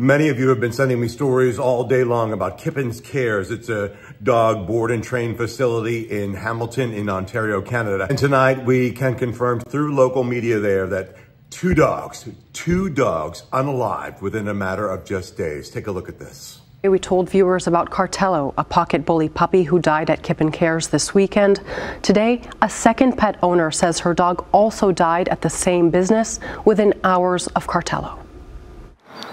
Many of you have been sending me stories all day long about Kippens Cares. It's a dog board and train facility in Hamilton in Ontario, Canada. And tonight we can confirm through local media there that two dogs, two dogs unalive within a matter of just days. Take a look at this. We told viewers about Cartello, a pocket bully puppy who died at Kippen Cares this weekend. Today, a second pet owner says her dog also died at the same business within hours of Cartello.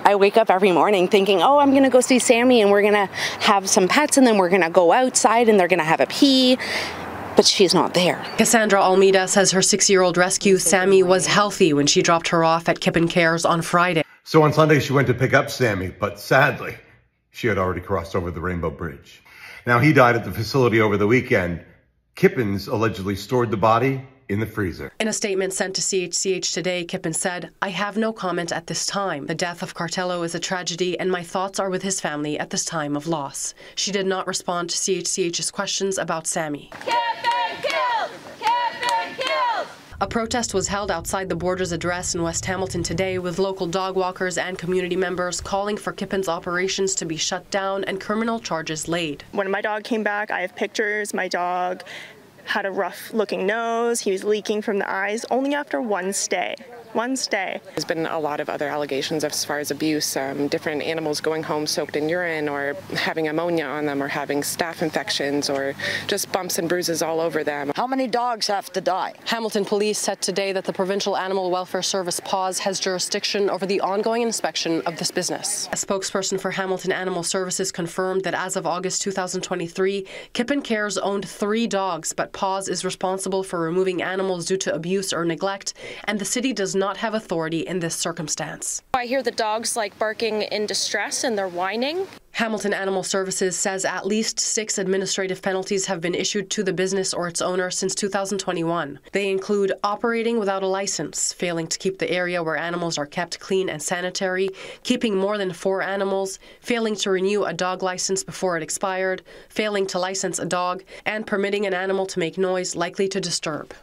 I wake up every morning thinking, oh, I'm going to go see Sammy and we're going to have some pets and then we're going to go outside and they're going to have a pee. But she's not there. Cassandra Almeida says her six year old rescue, Sammy, was healthy when she dropped her off at Kippen Cares on Friday. So on Sunday, she went to pick up Sammy, but sadly, she had already crossed over the Rainbow Bridge. Now, he died at the facility over the weekend. Kippens allegedly stored the body in the freezer. In a statement sent to CHCH today, Kippen said, I have no comment at this time. The death of Cartello is a tragedy, and my thoughts are with his family at this time of loss. She did not respond to CHCH's questions about Sammy. A protest was held outside the boarder's address in West Hamilton today with local dog walkers and community members calling for Kippen's operations to be shut down and criminal charges laid. When my dog came back, I have pictures. My dog had a rough looking nose, he was leaking from the eyes, only after one stay. One stay. There's been a lot of other allegations as far as abuse, um, different animals going home soaked in urine or having ammonia on them or having staph infections or just bumps and bruises all over them. How many dogs have to die? Hamilton police said today that the Provincial Animal Welfare Service PAWS has jurisdiction over the ongoing inspection of this business. A spokesperson for Hamilton Animal Services confirmed that as of August 2023, Kippen Cares owned three dogs, but PAWS is responsible for removing animals due to abuse or neglect, and the city does not have authority in this circumstance. I hear the dogs like barking in distress and they're whining. Hamilton Animal Services says at least six administrative penalties have been issued to the business or its owner since 2021. They include operating without a license, failing to keep the area where animals are kept clean and sanitary, keeping more than four animals, failing to renew a dog license before it expired, failing to license a dog, and permitting an animal to make noise likely to disturb.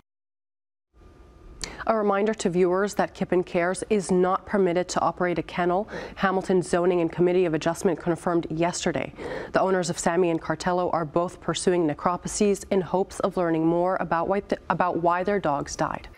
A reminder to viewers that Kippen Cares is not permitted to operate a kennel. Hamilton Zoning and Committee of Adjustment confirmed yesterday. The owners of Sammy and Cartello are both pursuing necropsies in hopes of learning more about why, about why their dogs died.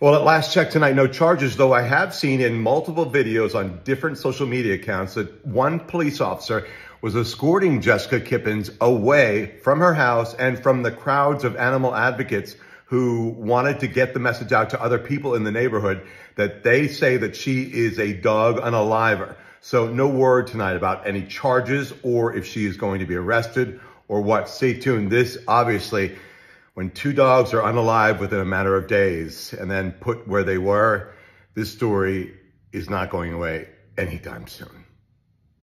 Well, at last check tonight, no charges, though I have seen in multiple videos on different social media accounts that one police officer was escorting Jessica Kippens away from her house and from the crowds of animal advocates who wanted to get the message out to other people in the neighborhood that they say that she is a dog unaliver. So no word tonight about any charges or if she is going to be arrested or what. Stay tuned. This obviously, when two dogs are unalive within a matter of days and then put where they were, this story is not going away anytime soon.